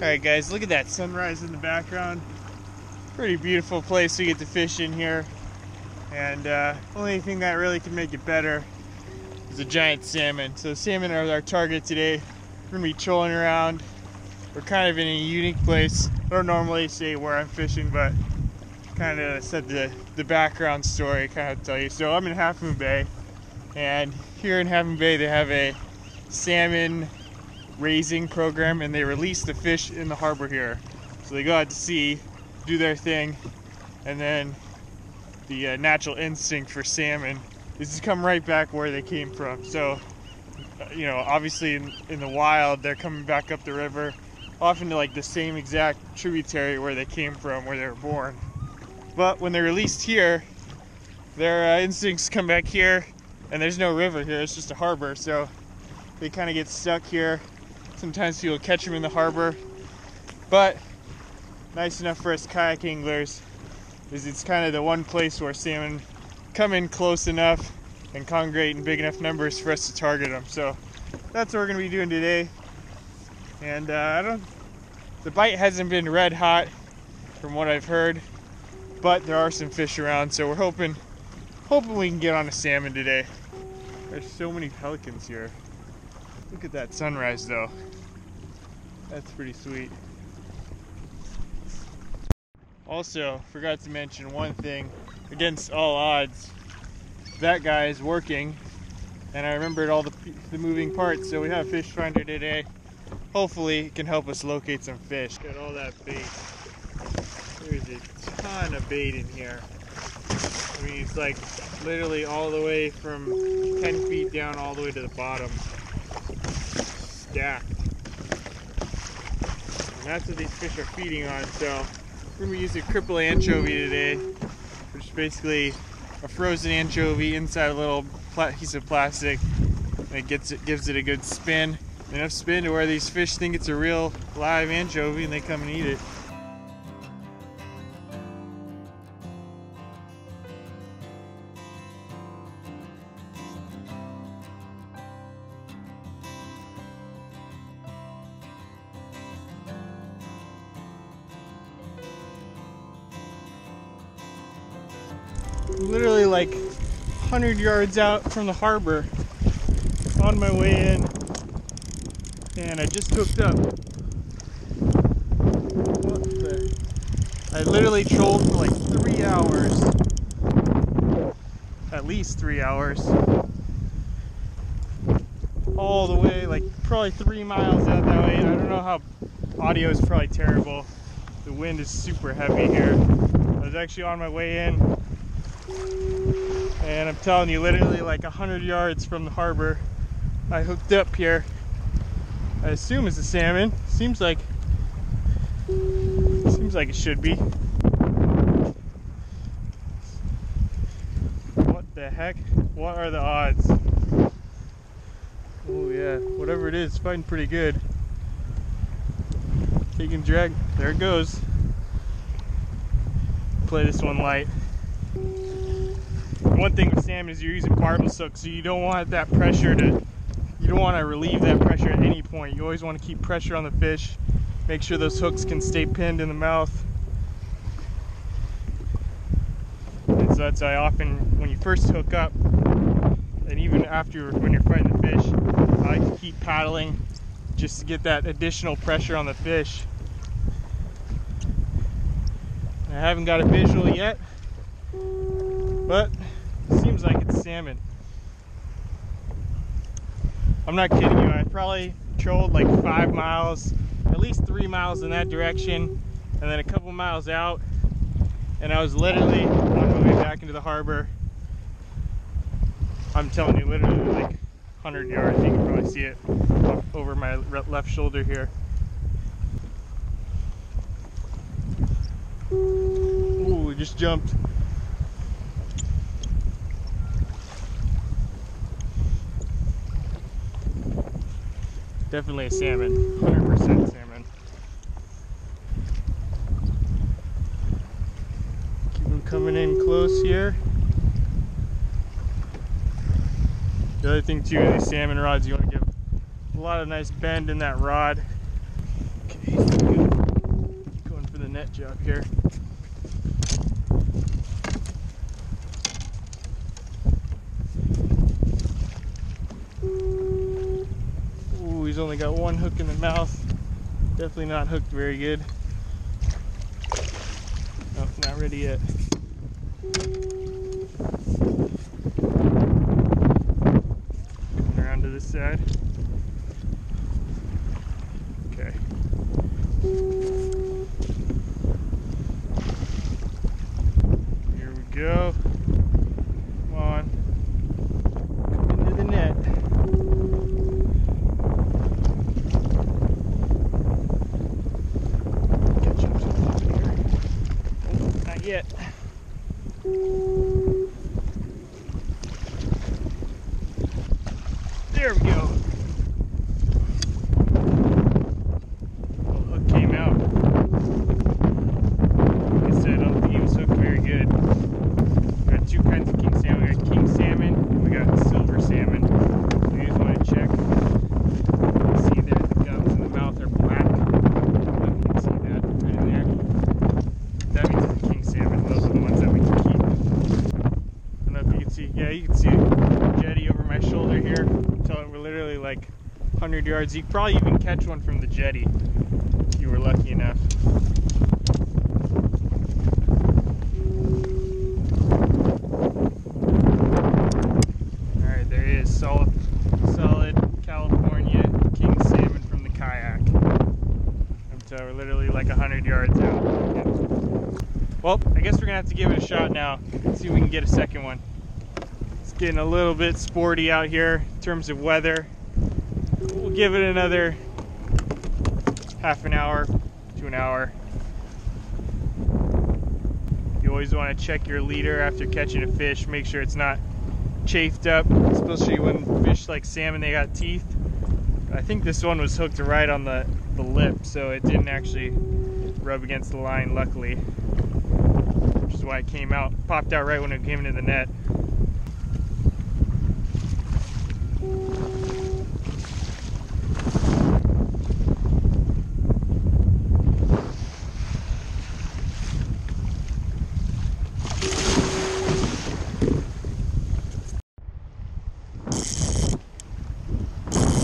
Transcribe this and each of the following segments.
Alright guys, look at that sunrise in the background. Pretty beautiful place to get to fish in here. And uh, only thing that really can make it better is a giant salmon. So salmon are our target today. We're gonna be trolling around. We're kind of in a unique place. I don't normally say where I'm fishing, but kind of set the, the background story, kind of tell you. So I'm in Half Moon Bay, and here in Half Moon Bay they have a salmon raising program and they release the fish in the harbor here. So they go out to sea, do their thing, and then the uh, natural instinct for salmon is to come right back where they came from. So, uh, you know, obviously in, in the wild, they're coming back up the river, often to like the same exact tributary where they came from, where they were born. But when they're released here, their uh, instincts come back here, and there's no river here, it's just a harbor. So they kind of get stuck here Sometimes you'll catch them in the harbor, but nice enough for us kayak anglers is it's kind of the one place where salmon come in close enough and congregate in big enough numbers for us to target them. So that's what we're gonna be doing today. And uh, I don't, the bite hasn't been red hot from what I've heard, but there are some fish around, so we're hoping, hoping we can get on a salmon today. There's so many pelicans here. Look at that sunrise though. That's pretty sweet. Also, forgot to mention one thing. Against all odds, that guy is working, and I remembered all the, the moving parts, so we have fish finder today. Hopefully, it can help us locate some fish. Got all that bait. There's a ton of bait in here. I mean, it's like literally all the way from 10 feet down all the way to the bottom. Stacked. That's what these fish are feeding on. So we're gonna be using cripple anchovy today, which is basically a frozen anchovy inside a little piece of plastic. And it gets it gives it a good spin, enough spin to where these fish think it's a real live anchovy and they come and eat it. Literally like 100 yards out from the harbor on my way in and I just hooked up. What the? I literally trolled for like three hours. At least three hours. All the way, like probably three miles out that way. I don't know how audio is probably terrible. The wind is super heavy here. I was actually on my way in and I'm telling you, literally like 100 yards from the harbor, I hooked up here. I assume it's a salmon. Seems like, seems like it should be. What the heck? What are the odds? Oh yeah, whatever it is, fighting pretty good. Taking drag, there it goes. Play this one light one thing with salmon is you're using barbless hooks, so you don't want that pressure to, you don't want to relieve that pressure at any point. You always want to keep pressure on the fish, make sure those hooks can stay pinned in the mouth. And so that's why often when you first hook up, and even after when you're fighting the fish, I like to keep paddling just to get that additional pressure on the fish. I haven't got a visual yet, but seems like it's salmon. I'm not kidding you. I probably trolled like five miles, at least three miles in that direction, and then a couple miles out, and I was literally on my way back into the harbor. I'm telling you, literally like 100 yards. You can probably see it over my left shoulder here. Ooh, we just jumped. Definitely a salmon, 100% salmon. Keep them coming in close here. The other thing too these salmon rods, you want to give a lot of nice bend in that rod. Okay, got you up here. Ooh, he's only got one hook in the mouth. Definitely not hooked very good. Oh, not ready yet. Around to this side. Okay. Here we go. Come on. Come into the net. Catch him something here. Oh, not yet. There we go. Little hook came out. Like I said, I don't think he was hooked very good. We got two kinds of king salmon. We got king salmon and we got silver salmon. So you just want to check. You see there, the gums in the mouth are black. I don't know if you can see that right in there. That means it's a king salmon. Those are the ones that we can keep. I don't know if you can see. Yeah, you can see a jetty over my shoulder here. Until we're literally like 100 yards. You could probably even catch one from the jetty if you were lucky enough. Alright, there. Solid, solid California king salmon from the kayak. Until uh, we're literally like 100 yards out. Well, I guess we're gonna have to give it a shot now. See if we can get a second one. It's getting a little bit sporty out here in terms of weather. Give it another half an hour to an hour. You always want to check your leader after catching a fish. Make sure it's not chafed up, especially when fish like salmon they got teeth. I think this one was hooked right on the, the lip, so it didn't actually rub against the line, luckily. Which is why it came out, popped out right when it came into the net.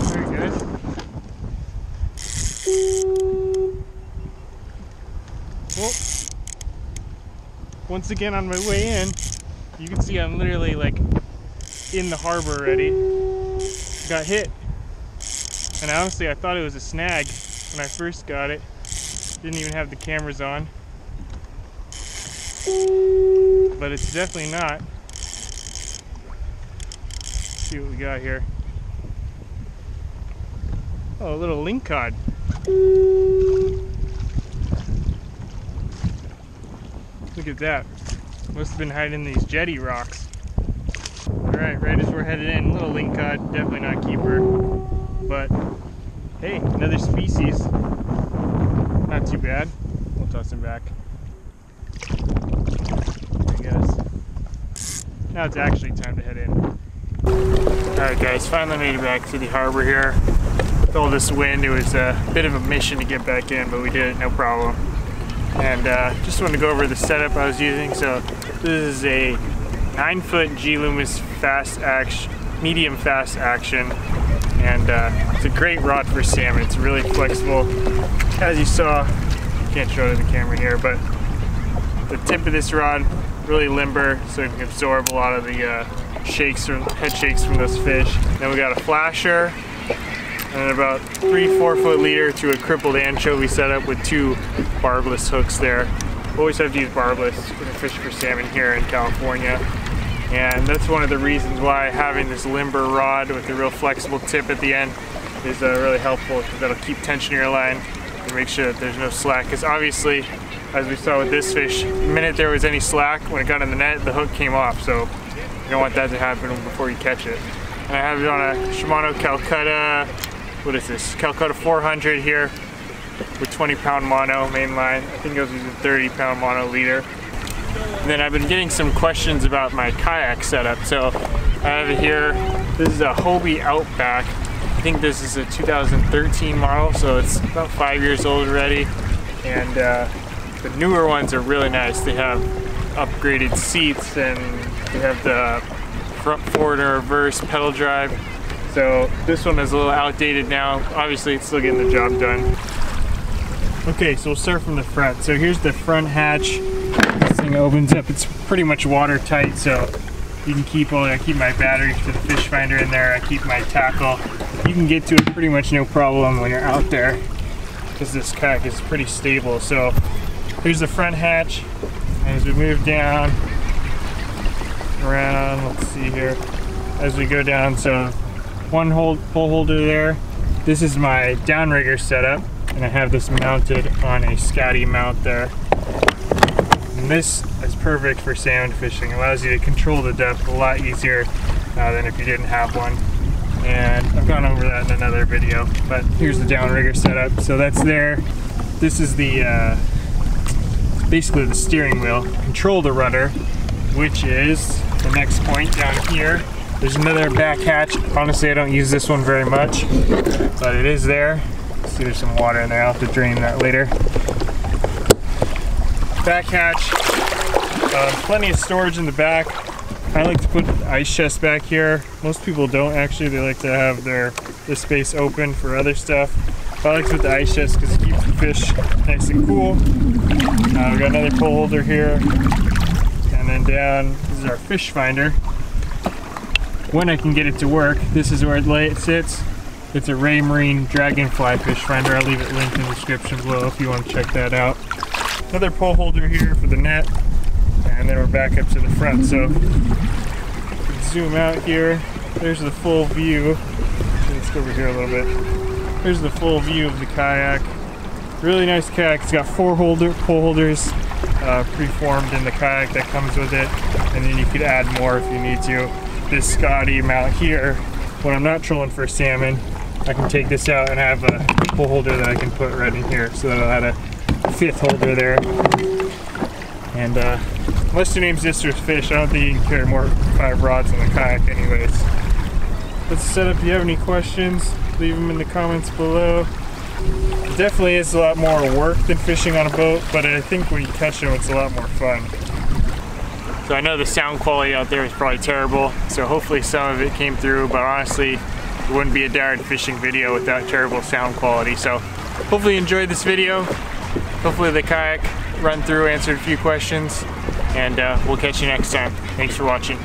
Very good. Well, once again on my way in, you can see I'm literally like in the harbor already. Got hit. And honestly, I thought it was a snag when I first got it. Didn't even have the cameras on. But it's definitely not. Let's see what we got here. Oh, a little lingcod. Look at that. Must have been hiding in these jetty rocks. Alright, right as we're headed in, little lingcod, definitely not keeper. But hey, another species. Not too bad. We'll toss him back. I guess. Now it's actually time to head in. Alright guys, finally made it back to the harbor here. With all this wind, it was a bit of a mission to get back in, but we did it, no problem. And uh, just wanted to go over the setup I was using. So this is a nine foot G Loomis fast action, medium fast action. And uh, it's a great rod for salmon. It's really flexible. As you saw, can't show it in the camera here, but the tip of this rod really limber so it can absorb a lot of the uh, shakes or head shakes from those fish. Then we got a flasher and about three, four foot leader to a Krippled anchovy setup with two barbless hooks there. Always have to use barbless when I fish for salmon here in California. And that's one of the reasons why having this limber rod with a real flexible tip at the end is uh, really helpful because that'll keep tension in your line and make sure that there's no slack. Because obviously, as we saw with this fish, the minute there was any slack, when it got in the net, the hook came off. So you don't want that to happen before you catch it. And I have it on a Shimano Calcutta what is this? Calcutta 400 here with 20 pound mono main line. I think it was a 30 pound mono leader. And then I've been getting some questions about my kayak setup. So I have it here. This is a Hobie Outback. I think this is a 2013 model, so it's about five years old already. And uh, The newer ones are really nice. They have upgraded seats and they have the front forward and reverse pedal drive. So this one is a little outdated now. Obviously it's still getting the job done. Okay, so we'll start from the front. So here's the front hatch. This thing opens up. It's pretty much watertight, so you can keep all. I keep my batteries for the fish finder in there. I keep my tackle. You can get to it pretty much no problem when you're out there because this kayak is pretty stable. So here's the front hatch. As we move down around, let's see here. As we go down, so one hold pole holder there. This is my downrigger setup and I have this mounted on a Scotty mount there. And this is perfect for salmon fishing. It allows you to control the depth a lot easier uh, than if you didn't have one. And I've gone over that in another video, but here's the downrigger setup. So that's there. This is the, uh, basically the steering wheel. Control the rudder, which is the next point down here. There's another back hatch. Honestly, I don't use this one very much, but it is there. See, there's some water in there. I'll have to drain that later. Back hatch. Uh, plenty of storage in the back. I like to put ice chest back here. Most people don't actually. They like to have their this space open for other stuff. I like to put the ice chest because it keeps the fish nice and cool. Uh, we got another pole holder here. And then down, this is our fish finder. When I can get it to work, this is where it, lay, it sits. It's a Raymarine Dragonfly fish finder. I'll leave it linked in the description below if you want to check that out. Another pole holder here for the net. And then we're back up to the front. So zoom out here. There's the full view. Let's go over here a little bit. Here's the full view of the kayak. Really nice kayak. It's got four holder pole holders uh, preformed in the kayak that comes with it. And then you could add more if you need to. This Scotty mount here, when I'm not trolling for salmon, I can take this out and have a pole holder that I can put right in here. So that I'll add a fifth holder there. And uh, unless your name's Zister's Fish, I don't think you can carry more five rods in the kayak anyways. Let's set up. If you have any questions, leave them in the comments below. It definitely is a lot more work than fishing on a boat, but I think when you catch them, it's a lot more fun. So I know the sound quality out there is probably terrible, so hopefully some of it came through, but honestly, it wouldn't be a Die Hard fishing video without terrible sound quality. So hopefully you enjoyed this video. Hopefully the kayak run through answered a few questions, and uh, we'll catch you next time. Thanks for watching.